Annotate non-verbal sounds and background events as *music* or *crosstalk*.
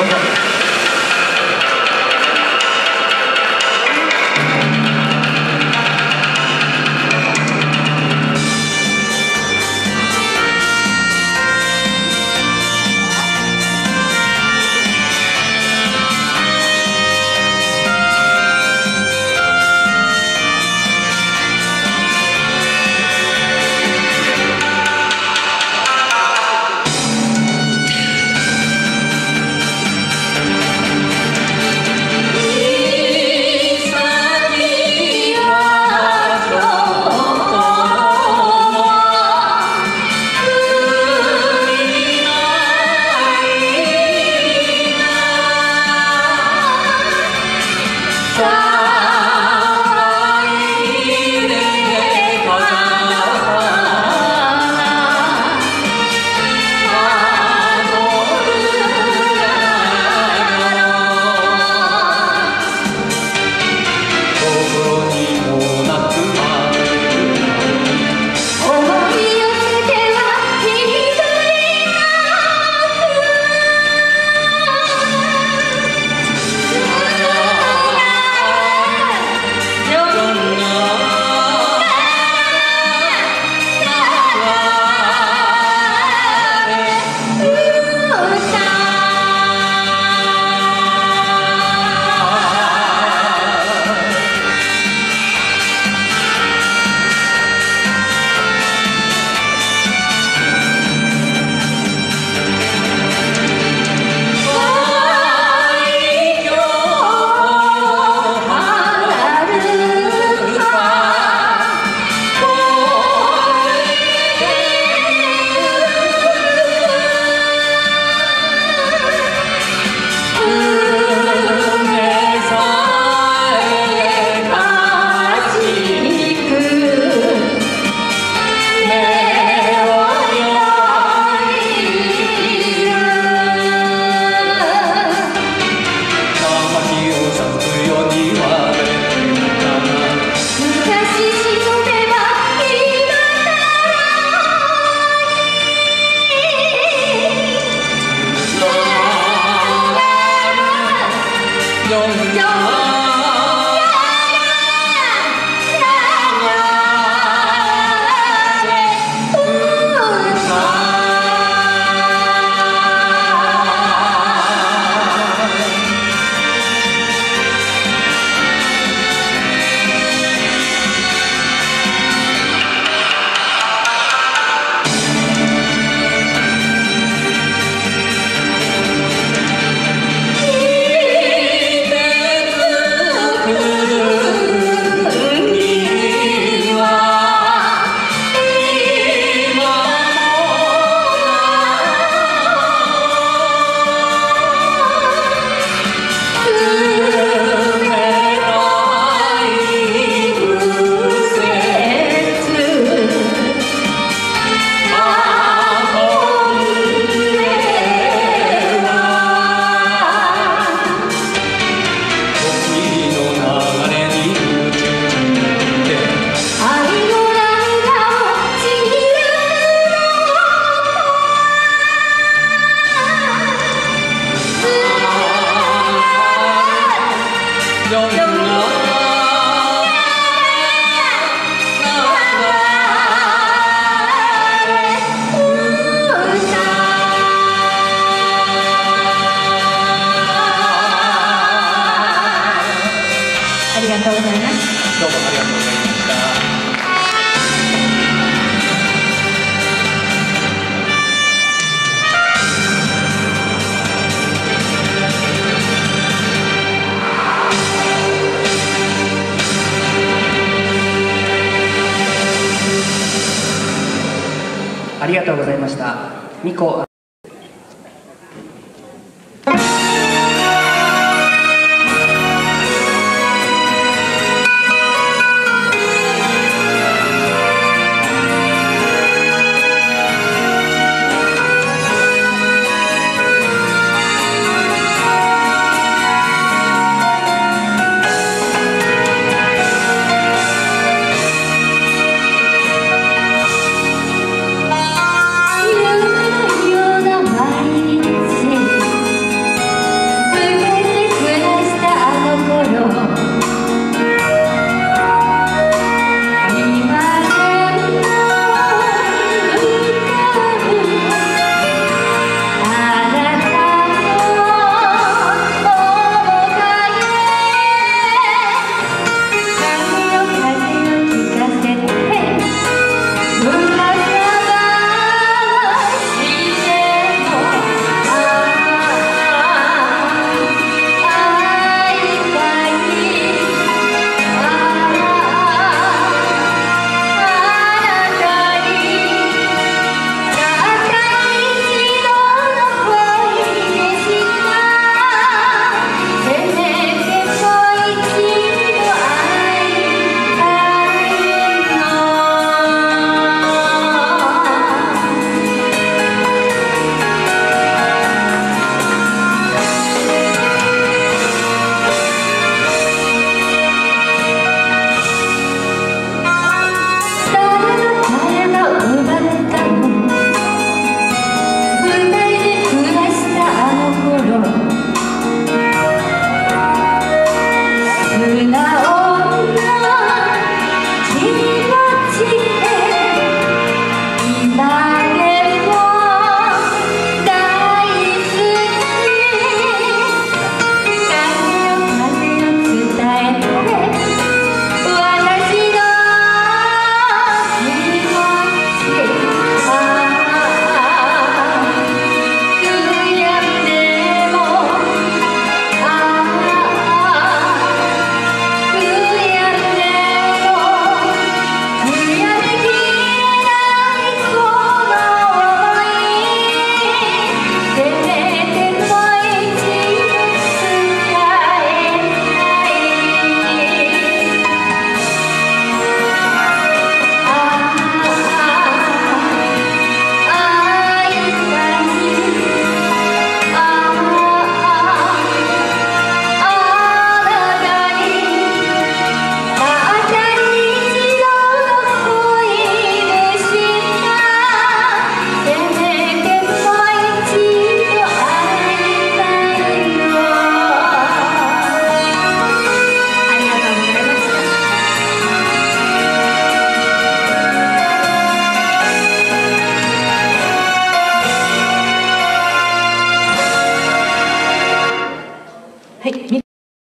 あ *laughs* ありがとうございました。ミコ